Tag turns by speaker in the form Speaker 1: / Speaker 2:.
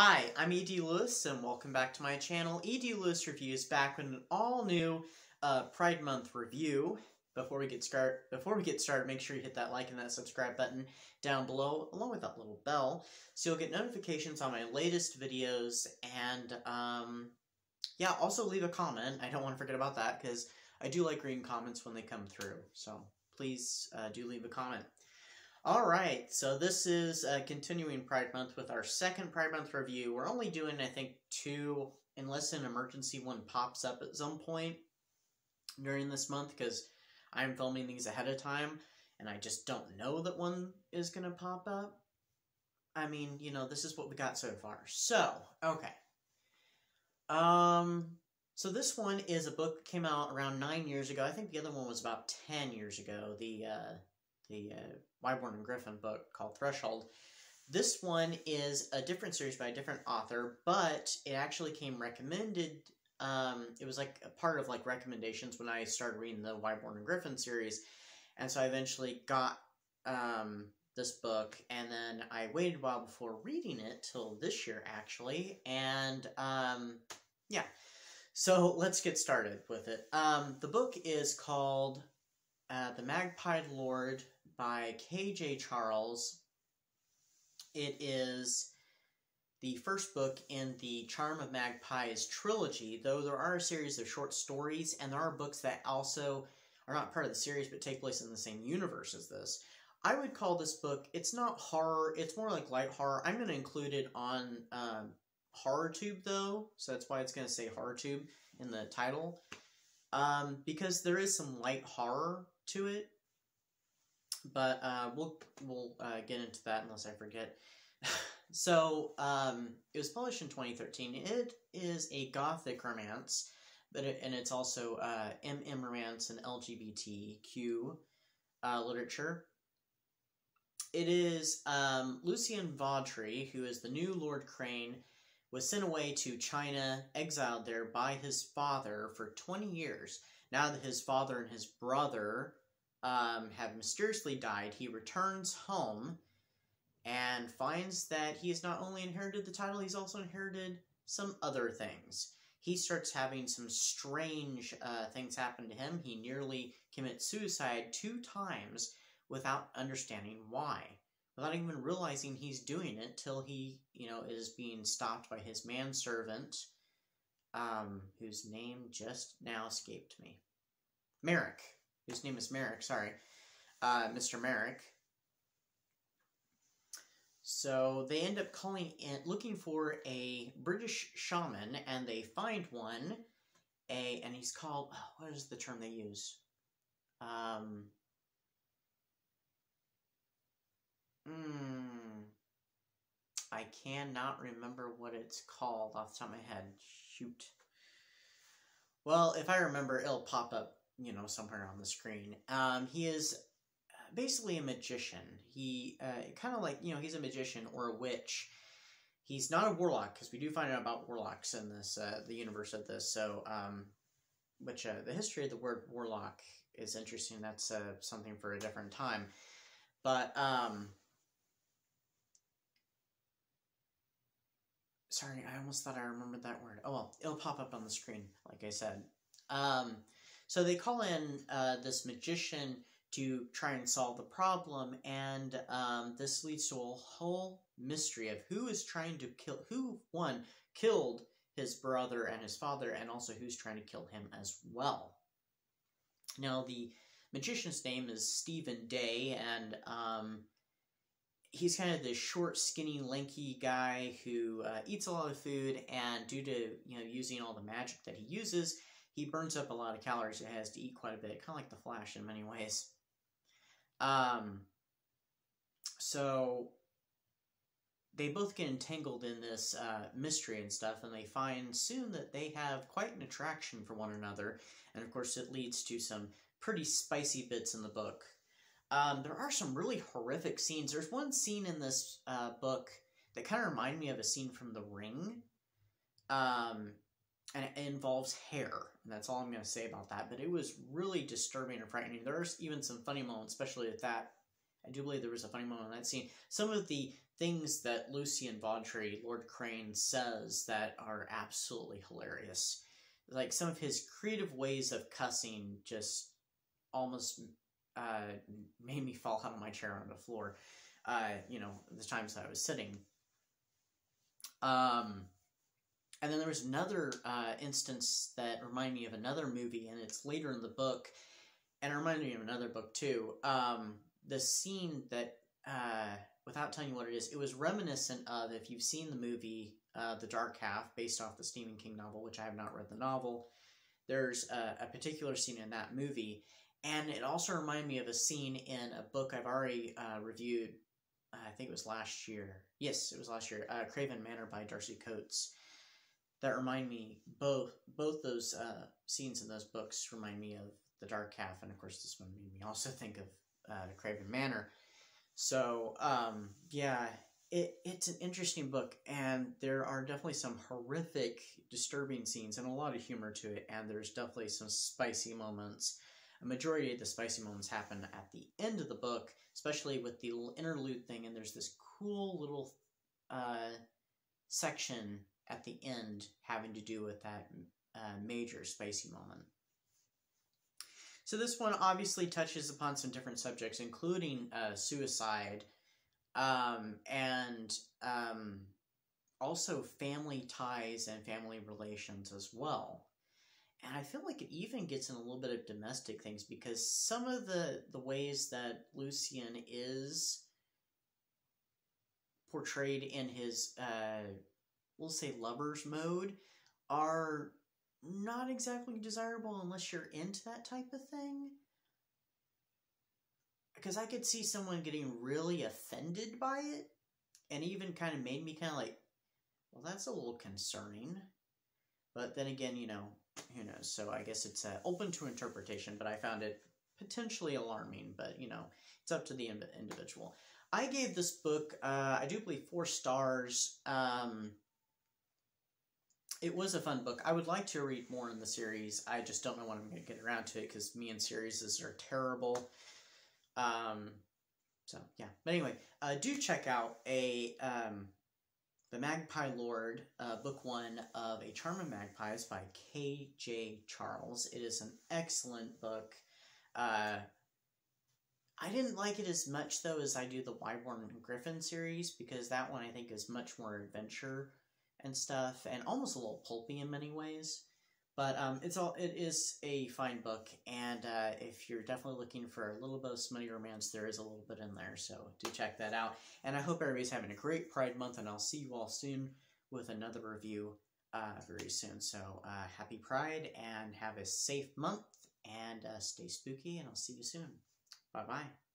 Speaker 1: Hi, I'm E.D. Lewis, and welcome back to my channel. E.D. Lewis Reviews back with an all-new uh, Pride Month review. Before we get start, before we get started, make sure you hit that like and that subscribe button down below, along with that little bell, so you'll get notifications on my latest videos. And um, yeah, also leave a comment. I don't want to forget about that because I do like reading comments when they come through. So please uh, do leave a comment. All right, so this is uh, continuing Pride Month with our second Pride Month review. We're only doing, I think, two, unless an emergency one pops up at some point during this month, because I'm filming these ahead of time, and I just don't know that one is going to pop up. I mean, you know, this is what we got so far. So, okay. Um, so this one is a book that came out around nine years ago. I think the other one was about ten years ago. The uh, the uh, Whyborne and Griffin book called Threshold. This one is a different series by a different author, but it actually came recommended. Um, it was like a part of like recommendations when I started reading the Whyborne and Griffin series, and so I eventually got um, this book, and then I waited a while before reading it till this year actually, and um, yeah. So let's get started with it. Um, the book is called uh, The Magpie Lord by K.J. Charles. It is the first book in the Charm of Magpies trilogy, though there are a series of short stories, and there are books that also are not part of the series but take place in the same universe as this. I would call this book, it's not horror, it's more like light horror. I'm going to include it on um, HorrorTube, though, so that's why it's going to say HorrorTube in the title, um, because there is some light horror to it but uh, we'll we'll uh, get into that unless I forget. so um, it was published in 2013. It is a gothic romance, but it, and it's also uh, MM romance and LGBTQ uh, literature. It is um, Lucien Vaudrey, who is the new Lord Crane, was sent away to China, exiled there by his father for 20 years. Now that his father and his brother um, have mysteriously died, he returns home and finds that he has not only inherited the title, he's also inherited some other things. He starts having some strange uh, things happen to him. He nearly commits suicide two times without understanding why, without even realizing he's doing it till he, you know, is being stopped by his manservant, um, whose name just now escaped me. Merrick his name is Merrick, sorry, uh, Mr. Merrick. So they end up calling in, looking for a British shaman, and they find one, a, and he's called, oh, what is the term they use? Um, hmm, I cannot remember what it's called off the top of my head. Shoot. Well, if I remember, it'll pop up you know, somewhere on the screen. Um, he is basically a magician. He uh, kind of like, you know, he's a magician or a witch. He's not a warlock, because we do find out about warlocks in this, uh, the universe of this, so, um, which, uh, the history of the word warlock is interesting. That's, uh, something for a different time. But, um, sorry, I almost thought I remembered that word. Oh, well, it'll pop up on the screen, like I said. Um, so they call in uh, this magician to try and solve the problem, and um, this leads to a whole mystery of who is trying to kill, who, one, killed his brother and his father, and also who's trying to kill him as well. Now, the magician's name is Stephen Day, and um, he's kind of this short, skinny, lanky guy who uh, eats a lot of food, and due to you know using all the magic that he uses, he burns up a lot of calories and has to eat quite a bit, kind of like the Flash in many ways. Um, so they both get entangled in this uh, mystery and stuff, and they find soon that they have quite an attraction for one another, and of course it leads to some pretty spicy bits in the book. Um, there are some really horrific scenes. There's one scene in this uh, book that kind of reminded me of a scene from The Ring. Um, and it involves hair. And that's all I'm going to say about that. But it was really disturbing and frightening. There's even some funny moments, especially with that. I do believe there was a funny moment in that scene. Some of the things that Lucien Vaudrey, Lord Crane, says that are absolutely hilarious. Like some of his creative ways of cussing just almost uh, made me fall out of my chair on the floor. Uh, you know, the times that I was sitting. Um, and then there was another uh, instance that reminded me of another movie, and it's later in the book, and it reminded me of another book too. Um, the scene that, uh, without telling you what it is, it was reminiscent of if you've seen the movie uh, The Dark Half, based off the Stephen King novel, which I have not read the novel. There's a, a particular scene in that movie, and it also reminded me of a scene in a book I've already uh, reviewed. I think it was last year. Yes, it was last year. Uh, Craven Manor by Darcy Coates that remind me both both those uh, scenes in those books remind me of the Dark Half, and of course this one made me also think of uh, Craven Manor. So um, yeah, it it's an interesting book, and there are definitely some horrific, disturbing scenes and a lot of humor to it, and there's definitely some spicy moments. A majority of the spicy moments happen at the end of the book, especially with the little interlude thing, and there's this cool little uh, section at the end having to do with that uh, major spicy moment. So this one obviously touches upon some different subjects, including uh, suicide, um, and um, also family ties and family relations as well. And I feel like it even gets in a little bit of domestic things because some of the the ways that Lucien is portrayed in his uh, we'll say lovers mode are not exactly desirable unless you're into that type of thing. Because I could see someone getting really offended by it and even kind of made me kind of like, well, that's a little concerning. But then again, you know, who knows? So I guess it's uh, open to interpretation, but I found it potentially alarming, but you know, it's up to the individual. I gave this book, uh, I do believe, four stars. Um, it was a fun book. I would like to read more in the series. I just don't know when I'm going to get around to it because me and series are terrible. Um, so yeah. But anyway, uh, do check out a um, the Magpie Lord, uh, book one of A Charm of Magpies by K. J. Charles. It is an excellent book. Uh, I didn't like it as much though as I do the Whyborne and Griffin series because that one I think is much more adventure and stuff, and almost a little pulpy in many ways. But um, it's all it is a fine book, and uh, if you're definitely looking for a little bit of smutty romance, there is a little bit in there. So do check that out. And I hope everybody's having a great Pride Month, and I'll see you all soon with another review uh, very soon. So uh, happy Pride, and have a safe month, and uh, stay spooky, and I'll see you soon. Bye bye.